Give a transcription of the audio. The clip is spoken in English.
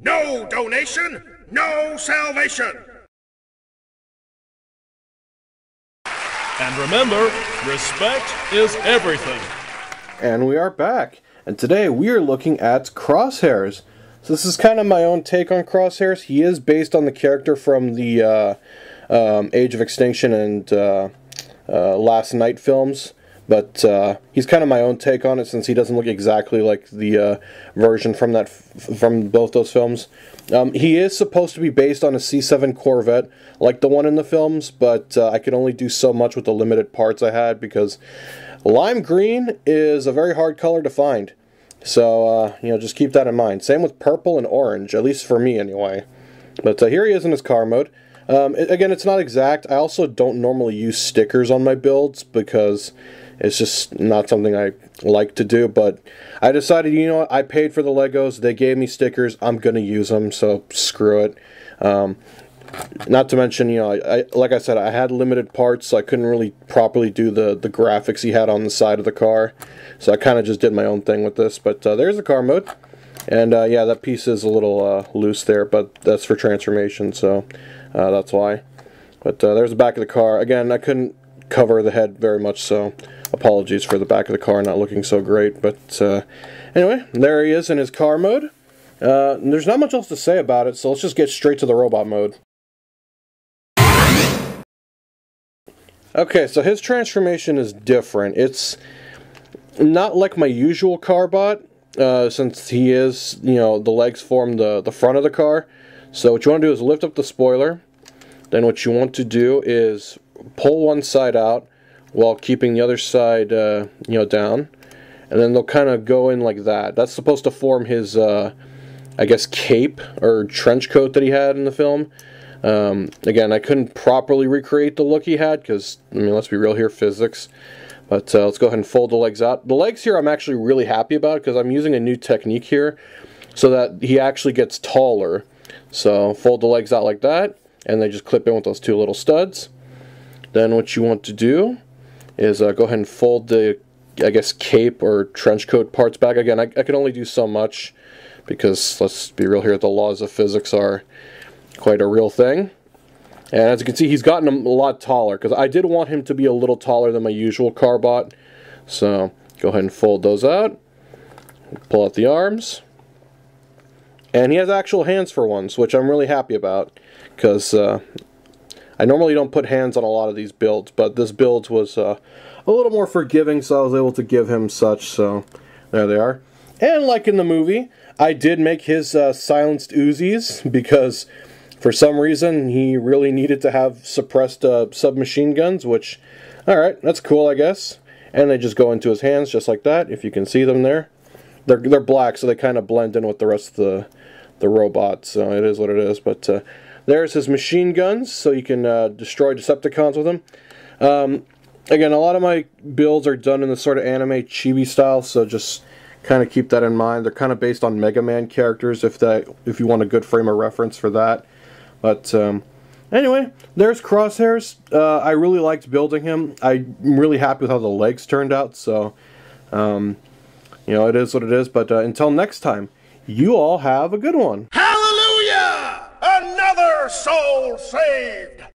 No donation, no salvation. And remember, respect is everything. And we are back. And today we are looking at Crosshairs. So this is kind of my own take on Crosshairs. He is based on the character from the uh, um, Age of Extinction and uh, uh, Last Knight films. But uh, he's kind of my own take on it since he doesn't look exactly like the uh, version from that from both those films. Um, he is supposed to be based on a C7 Corvette, like the one in the films, but uh, I could only do so much with the limited parts I had because lime green is a very hard color to find. So, uh, you know, just keep that in mind. Same with purple and orange, at least for me anyway. But uh, here he is in his car mode. Um, again, it's not exact. I also don't normally use stickers on my builds because it's just not something I like to do, but I decided, you know what, I paid for the Legos, they gave me stickers, I'm going to use them, so screw it. Um, not to mention, you know, I, I, like I said, I had limited parts, so I couldn't really properly do the, the graphics he had on the side of the car, so I kind of just did my own thing with this, but uh, there's the car mode. And uh, yeah, that piece is a little uh, loose there, but that's for transformation, so uh, that's why. But uh, there's the back of the car. Again, I couldn't cover the head very much, so apologies for the back of the car not looking so great. But uh, anyway, there he is in his car mode. Uh, there's not much else to say about it, so let's just get straight to the robot mode. Okay, so his transformation is different. It's not like my usual carbot, uh, since he is, you know, the legs form the, the front of the car. So what you want to do is lift up the spoiler. Then what you want to do is pull one side out while keeping the other side, uh, you know, down. And then they'll kind of go in like that. That's supposed to form his, uh, I guess, cape or trench coat that he had in the film. Um, again, I couldn't properly recreate the look he had because, I mean, let's be real here, physics. But uh, let's go ahead and fold the legs out. The legs here I'm actually really happy about because I'm using a new technique here so that he actually gets taller. So fold the legs out like that and they just clip in with those two little studs. Then what you want to do is uh, go ahead and fold the, I guess, cape or trench coat parts back. Again, I, I can only do so much because, let's be real here, the laws of physics are quite a real thing. And as you can see, he's gotten a lot taller because I did want him to be a little taller than my usual carbot. So go ahead and fold those out. Pull out the arms. And he has actual hands for once, which I'm really happy about because uh, I normally don't put hands on a lot of these builds, but this build was uh, a little more forgiving, so I was able to give him such, so there they are. And like in the movie, I did make his uh, silenced Uzis because for some reason he really needed to have suppressed uh, submachine guns, which, alright, that's cool, I guess. And they just go into his hands just like that, if you can see them there. They're, they're black, so they kind of blend in with the rest of the, the robot, so it is what it is, but... There's his machine guns, so you can uh, destroy Decepticons with them. Um, again, a lot of my builds are done in the sort of anime chibi style, so just kind of keep that in mind. They're kind of based on Mega Man characters, if that if you want a good frame of reference for that. But um, anyway, there's Crosshairs. Uh, I really liked building him. I'm really happy with how the legs turned out. So, um, you know, it is what it is. But uh, until next time, you all have a good one. Soul saved!